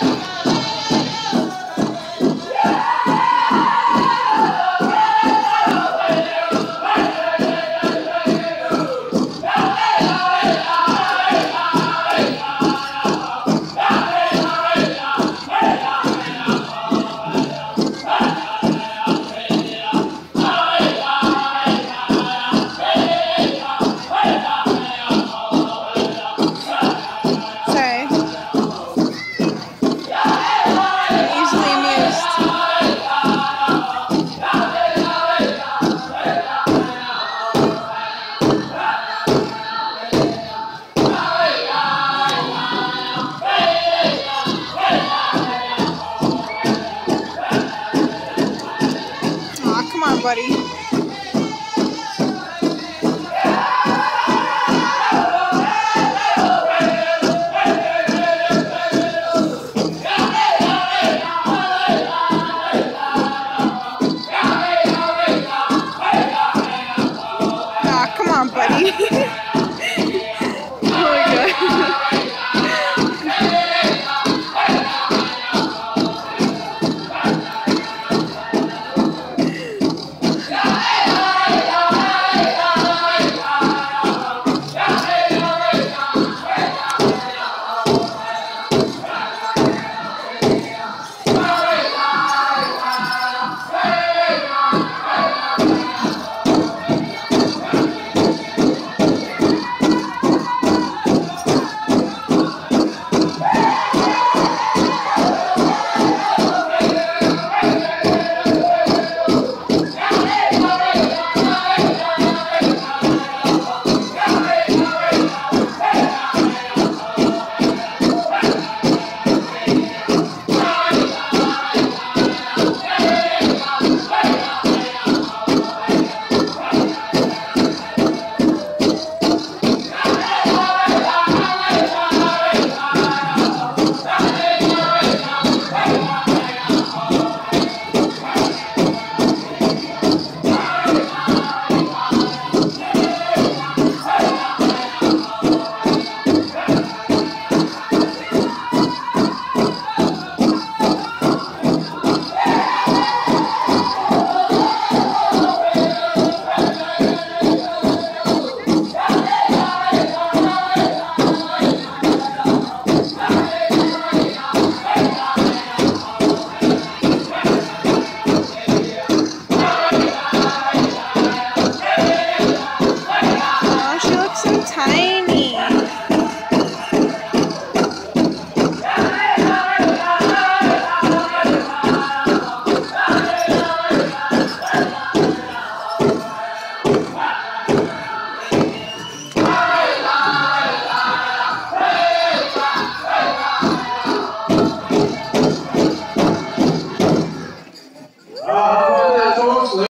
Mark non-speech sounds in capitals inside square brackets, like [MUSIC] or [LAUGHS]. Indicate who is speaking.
Speaker 1: Sorry. Come on, buddy. Ah, come on, buddy. [LAUGHS]